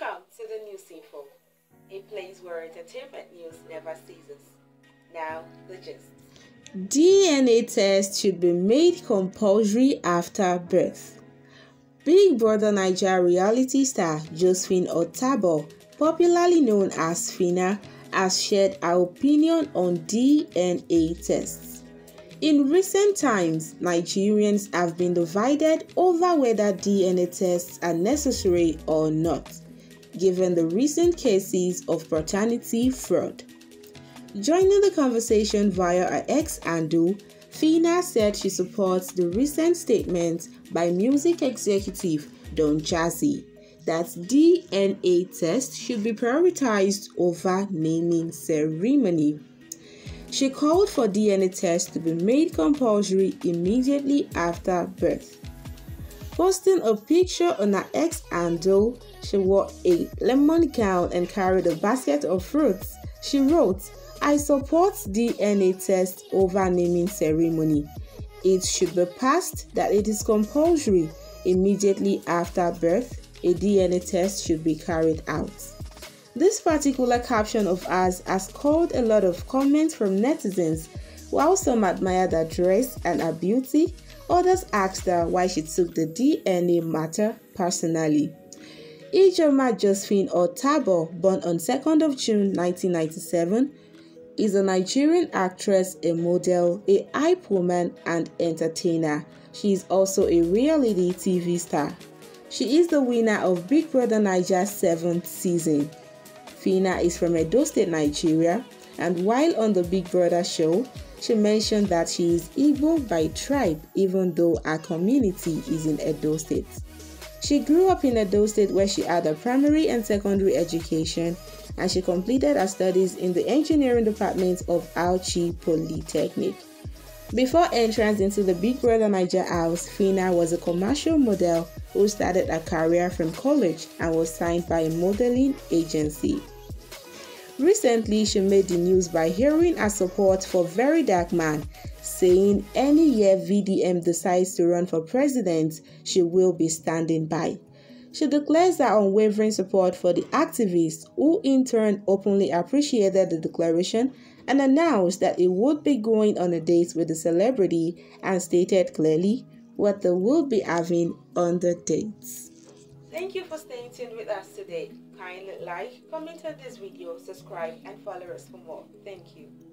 Welcome to the News Info, a place where entertainment news never ceases. Now, the gist. DNA test should be made compulsory after birth. Big Brother Nigeria reality star Josephine Otabor, popularly known as Phyna, has shared her opinion on DNA tests. In recent times, Nigerians have been divided over whether DNA tests are necessary or not, given the recent cases of paternity fraud. Joining the conversation via her ex handle, Phyna said she supports the recent statement by music executive Don Jazzy that DNA tests should be prioritized over naming ceremony. She called for DNA tests to be made compulsory immediately after birth. Posting a picture on her ex handle, she wore a lemon gown and carried a basket of fruits. She wrote, I support DNA test over naming ceremony. It should be passed that it is compulsory immediately after birth. A DNA test should be carried out. This particular caption of ours has called a lot of comments from netizens. While some admired her dress and her beauty, others asked her why she took the DNA matter personally. Ijeoma Josephine Otabor, born on 2nd of June 1997, is a Nigerian actress, a model, a hype woman, and entertainer. She is also a reality TV star. She is the winner of Big Brother Nigeria's 7th season. Phyna is from Edo State, Nigeria, and while on the Big Brother show, she mentioned that she is Igbo by tribe, even though her community is in Edo State. She grew up in Edo State where she had a primary and secondary education and she completed her studies in the engineering department of Auchi Polytechnic. Before entrance into the Big Brother Niger house, Phyna was a commercial model who started a career from college and was signed by a modeling agency. Recently, she made the news by hearing her support for Very Dark Man, saying any year VDM decides to run for president, she will be standing by. She declares her unwavering support for the activists, who in turn openly appreciated the declaration and announced that it would be going on a date with the celebrity and stated clearly what they will be having on the dates. Thank you for staying tuned with us today. Kindly like, comment on this video, subscribe, and follow us for more. Thank you.